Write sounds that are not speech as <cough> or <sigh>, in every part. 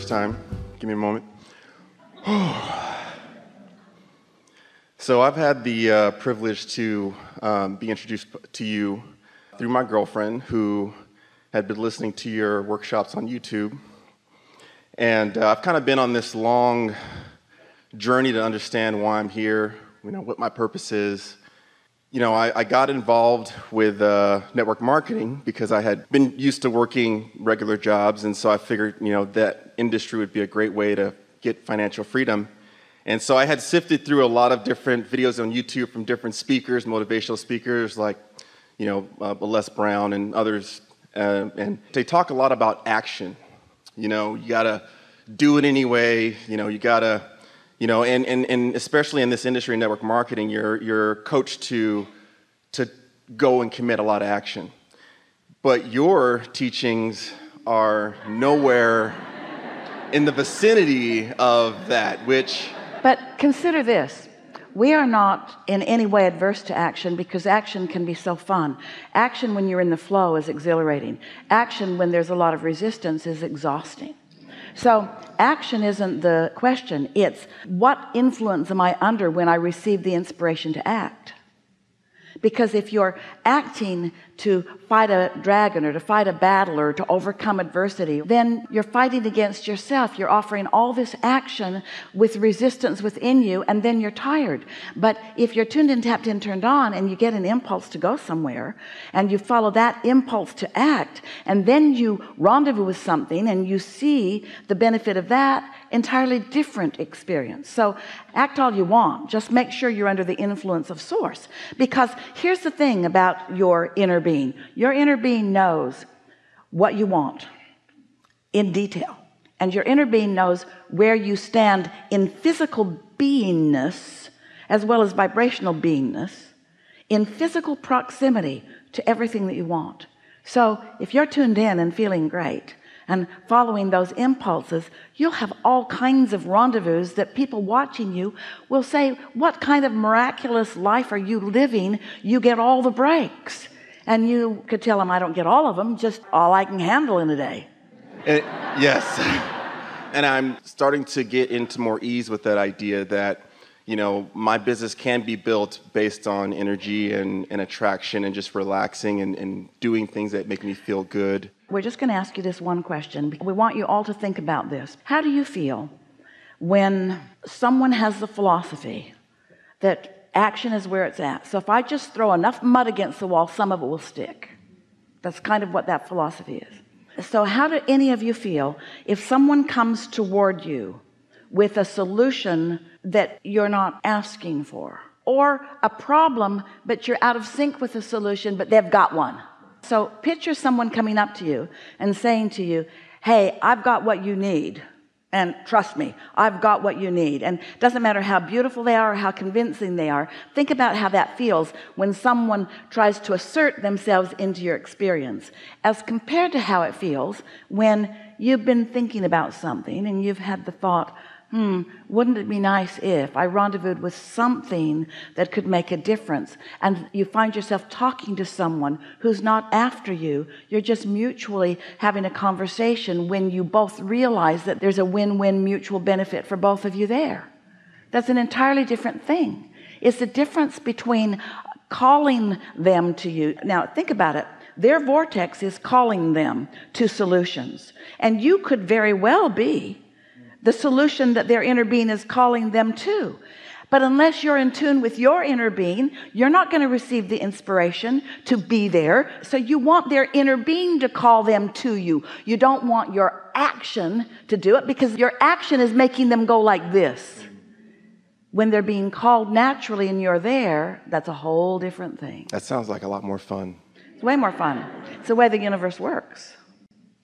first time. Give me a moment. <sighs> so, I've had the uh, privilege to um, be introduced to you through my girlfriend who had been listening to your workshops on YouTube. And uh, I've kind of been on this long journey to understand why I'm here, you know, what my purpose is. You know, I, I got involved with uh, network marketing because I had been used to working regular jobs, and so I figured, you know, that industry would be a great way to get financial freedom. And so I had sifted through a lot of different videos on YouTube from different speakers, motivational speakers like, you know, uh, Les Brown and others. Uh, and they talk a lot about action. You know, you gotta do it anyway. You know, you gotta, you know, and, and, and especially in this industry, network marketing, you're, you're coached to, to go and commit a lot of action. But your teachings are nowhere in the vicinity of that, which. But consider this we are not in any way adverse to action because action can be so fun. Action when you're in the flow is exhilarating. Action when there's a lot of resistance is exhausting. So action isn't the question. It's what influence am I under when I receive the inspiration to act? Because if you're acting to fight a dragon or to fight a battle or to overcome adversity, then you're fighting against yourself. You're offering all this action with resistance within you, and then you're tired. But if you're tuned in, tapped in, turned on, and you get an impulse to go somewhere, and you follow that impulse to act, and then you rendezvous with something and you see the benefit of that, entirely different experience. So act all you want. Just make sure you're under the influence of source. Because here's the thing about your inner being your inner being knows what you want in detail. And your inner being knows where you stand in physical beingness as well as vibrational beingness in physical proximity to everything that you want. So if you're tuned in and feeling great and following those impulses you'll have all kinds of rendezvous that people watching you will say what kind of miraculous life are you living? You get all the breaks and you could tell them I don't get all of them just all I can handle in a day. And, yes. <laughs> And I'm starting to get into more ease with that idea that you know my business can be built based on energy and, and attraction and just relaxing and, and doing things that make me feel good. We're just going to ask you this one question. We want you all to think about this. How do you feel when someone has the philosophy that action is where it's at. So if I just throw enough mud against the wall some of it will stick. That's kind of what that philosophy is. So how do any of you feel if someone comes toward you with a solution that you're not asking for? Or a problem but you're out of sync with the solution but they've got one. So picture someone coming up to you and saying to you hey I've got what you need and trust me I've got what you need. And it doesn't matter how beautiful they are or how convincing they are think about how that feels when someone tries to assert themselves into your experience. As compared to how it feels when you've been thinking about something and you've had the thought hmm wouldn't it be nice if I rendezvoused with something that could make a difference? And you find yourself talking to someone who's not after you. You're just mutually having a conversation when you both realize that there's a win-win mutual benefit for both of you there. That's an entirely different thing. It's the difference between calling them to you. Now think about it their vortex is calling them to solutions. And you could very well be the solution that their inner being is calling them to. But unless you're in tune with your inner being you're not going to receive the inspiration to be there. So you want their inner being to call them to you. You don't want your action to do it because your action is making them go like this. When they're being called naturally and you're there that's a whole different thing. That sounds like a lot more fun it's way more fun it's the way the universe works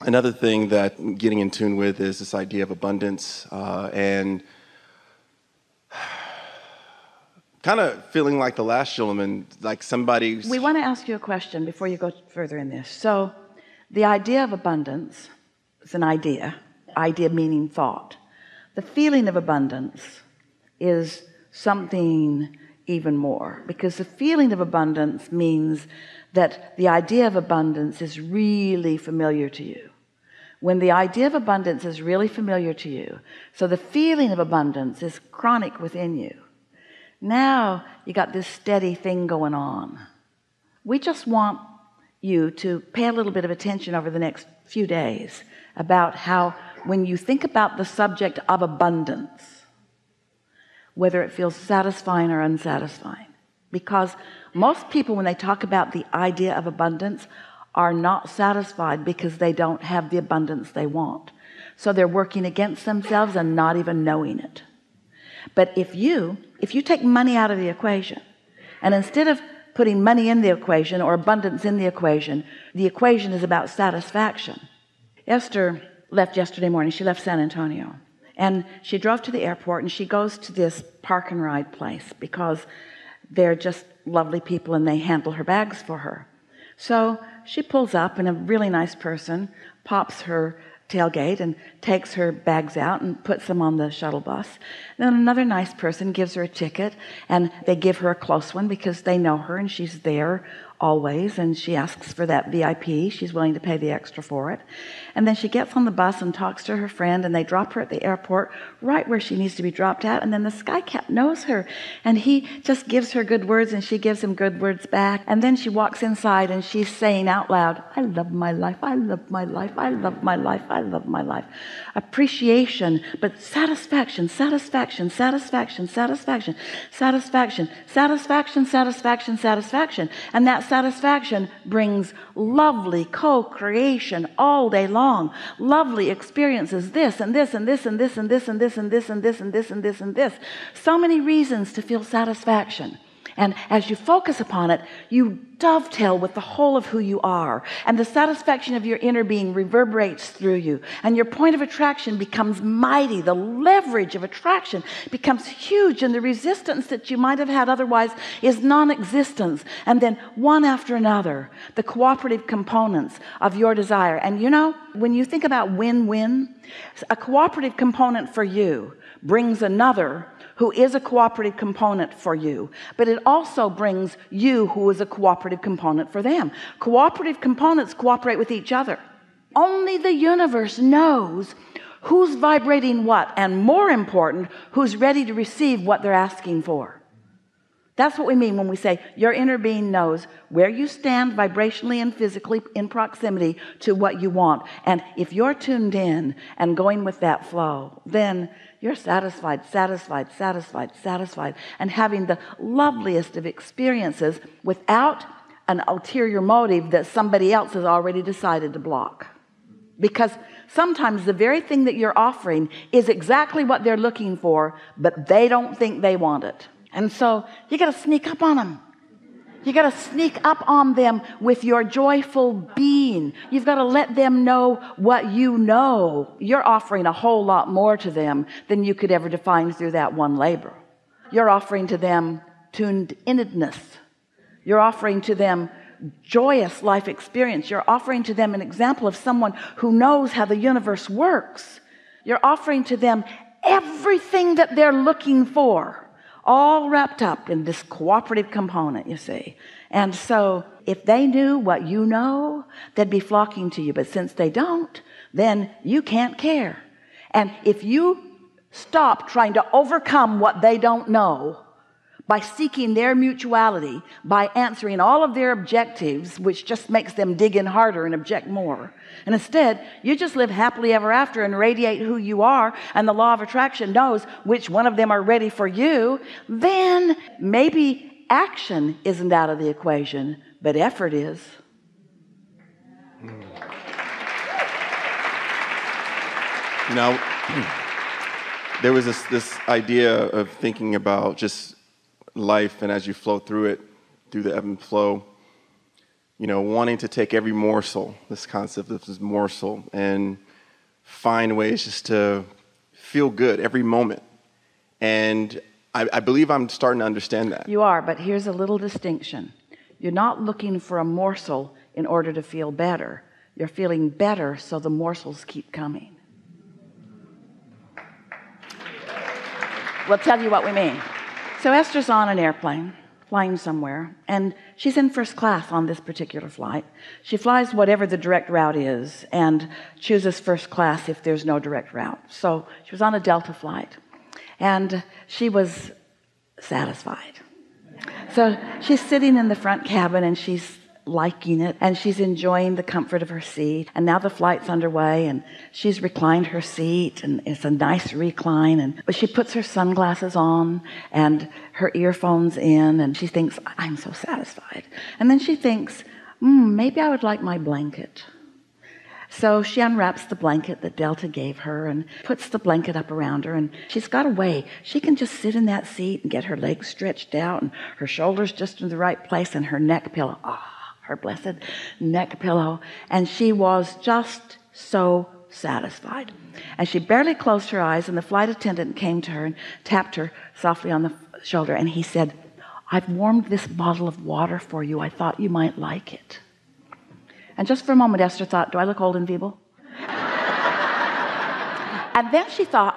Another thing that getting in tune with is this idea of abundance uh, and <sighs> kind of feeling like the last gentleman, like somebody. We want to ask you a question before you go further in this. So, the idea of abundance is an idea, idea meaning thought. The feeling of abundance is something even more. Because the feeling of abundance means that the idea of abundance is really familiar to you. When the idea of abundance is really familiar to you so the feeling of abundance is chronic within you. Now you got this steady thing going on. We just want you to pay a little bit of attention over the next few days about how when you think about the subject of abundance whether it feels satisfying or unsatisfying. Because most people when they talk about the idea of abundance are not satisfied because they don't have the abundance they want. So they're working against themselves and not even knowing it. But if you if you take money out of the equation and instead of putting money in the equation or abundance in the equation the equation is about satisfaction. Esther left yesterday morning. She left San Antonio and she drove to the airport and she goes to this park and ride place because they're just lovely people and they handle her bags for her. So she pulls up and a really nice person pops her tailgate and takes her bags out and puts them on the shuttle bus. Then another nice person gives her a ticket and they give her a close one because they know her and she's there always and she asks for that VIP she's willing to pay the extra for it. And then she gets on the bus and talks to her friend and they drop her at the airport right where she needs to be dropped at and then the sky cap knows her and he just gives her good words and she gives him good words back. And then she walks inside and she's saying out loud I love my life I love my life I love my life I love my life. Appreciation but satisfaction satisfaction satisfaction satisfaction satisfaction satisfaction satisfaction satisfaction and that satisfaction brings lovely co-creation all day long lovely experiences this and this and this and this and this and this and this and this and this and this and this so many reasons to feel satisfaction and as you focus upon it you dovetail with the whole of who you are. And the satisfaction of your inner being reverberates through you. And your point of attraction becomes mighty. The leverage of attraction becomes huge. And the resistance that you might have had otherwise is non-existence. And then one after another the cooperative components of your desire. And you know when you think about win-win a cooperative component for you brings another who is a cooperative component for you but it also brings you who is a cooperative component for them. Cooperative components cooperate with each other. Only the universe knows who's vibrating what and more important who's ready to receive what they're asking for. That's what we mean when we say your inner being knows where you stand vibrationally and physically in proximity to what you want. And if you're tuned in and going with that flow then you're satisfied satisfied satisfied satisfied and having the loveliest of experiences without an ulterior motive that somebody else has already decided to block. Because sometimes the very thing that you're offering is exactly what they're looking for but they don't think they want it. And so you got to sneak up on them you got to sneak up on them with your joyful being. You've got to let them know what you know. You're offering a whole lot more to them than you could ever define through that one labor. You're offering to them tuned innedness. You're offering to them joyous life experience. You're offering to them an example of someone who knows how the universe works. You're offering to them everything that they're looking for all wrapped up in this cooperative component you see. And so if they knew what you know they'd be flocking to you. But since they don't then you can't care. And if you stop trying to overcome what they don't know by seeking their mutuality by answering all of their objectives which just makes them dig in harder and object more. And instead you just live happily ever after and radiate who you are and the law of attraction knows which one of them are ready for you then maybe action isn't out of the equation but effort is. Now <clears throat> there was this this idea of thinking about just life and as you flow through it through the ebb and flow you know wanting to take every morsel this concept of this morsel and find ways just to feel good every moment. And I, I believe I'm starting to understand that. You are but here's a little distinction. You're not looking for a morsel in order to feel better. You're feeling better so the morsels keep coming. We'll tell you what we mean so Esther's on an airplane flying somewhere and she's in first class on this particular flight. She flies whatever the direct route is and chooses first class if there's no direct route. So she was on a Delta flight and she was satisfied. So she's sitting in the front cabin and she's liking it and she's enjoying the comfort of her seat. And now the flight's underway and she's reclined her seat and it's a nice recline and but she puts her sunglasses on and her earphones in and she thinks I'm so satisfied. And then she thinks mm, maybe I would like my blanket. So she unwraps the blanket that Delta gave her and puts the blanket up around her and she's got a way. She can just sit in that seat and get her legs stretched out and her shoulders just in the right place and her neck pillow. Ah her blessed neck pillow and she was just so satisfied. And she barely closed her eyes and the flight attendant came to her and tapped her softly on the shoulder and he said I've warmed this bottle of water for you. I thought you might like it. And just for a moment Esther thought do I look old and feeble? <laughs> And then she thought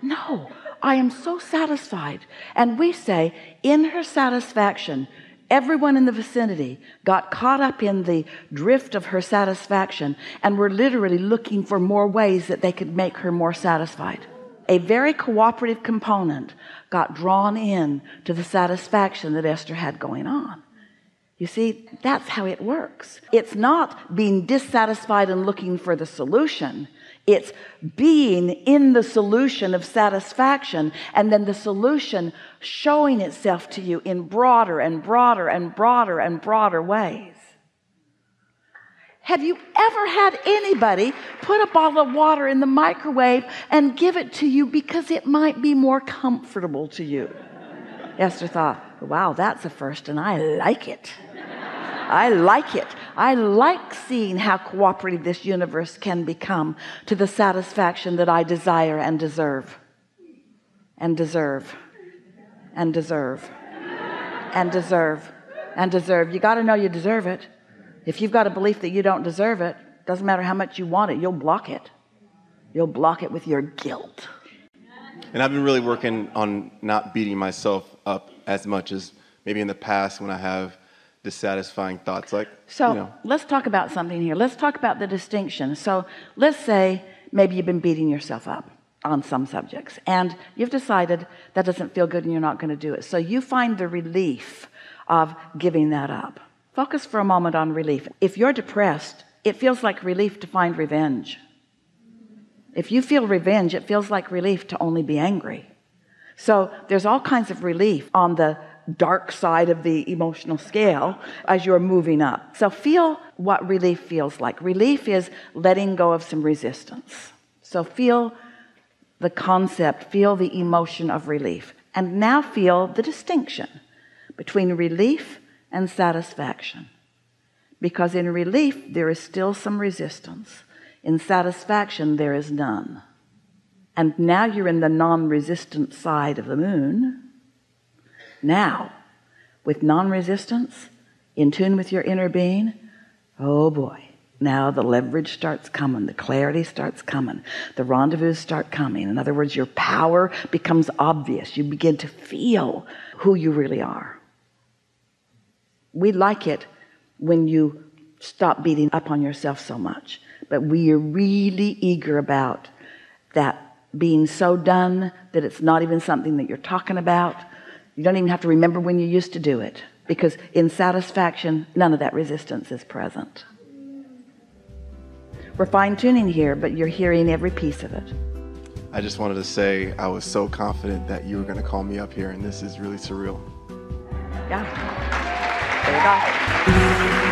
no I am so satisfied. And we say in her satisfaction everyone in the vicinity got caught up in the drift of her satisfaction and were literally looking for more ways that they could make her more satisfied. A very cooperative component got drawn in to the satisfaction that Esther had going on. You see that's how it works. It's not being dissatisfied and looking for the solution it's being in the solution of satisfaction and then the solution showing itself to you in broader and broader and broader and broader ways. Have you ever had anybody put a bottle of water in the microwave and give it to you because it might be more comfortable to you? Esther thought wow that's a first and I like it. I like it I like seeing how cooperative this universe can become to the satisfaction that I desire and deserve. And deserve. And deserve. And deserve. And deserve. You got to know you deserve it. If you've got a belief that you don't deserve it doesn't matter how much you want it you'll block it. You'll block it with your guilt. And I've been really working on not beating myself up as much as maybe in the past when I have dissatisfying thoughts like so you know. let's talk about something here. Let's talk about the distinction. So let's say maybe you've been beating yourself up on some subjects and you've decided that doesn't feel good and you're not going to do it. So you find the relief of giving that up. Focus for a moment on relief. If you're depressed it feels like relief to find revenge. If you feel revenge it feels like relief to only be angry. So there's all kinds of relief on the dark side of the emotional scale as you're moving up. So feel what relief feels like. Relief is letting go of some resistance. So feel the concept feel the emotion of relief. And now feel the distinction between relief and satisfaction. Because in relief there is still some resistance. In satisfaction there is none. And now you're in the non-resistant side of the moon now with non-resistance in tune with your inner being oh boy now the leverage starts coming the clarity starts coming the rendezvous start coming. In other words your power becomes obvious. You begin to feel who you really are. We like it when you stop beating up on yourself so much but we are really eager about that being so done that it's not even something that you're talking about you don't even have to remember when you used to do it because in satisfaction none of that resistance is present. We're fine-tuning here but you're hearing every piece of it. I just wanted to say I was so confident that you were going to call me up here and this is really surreal. Yeah. There you go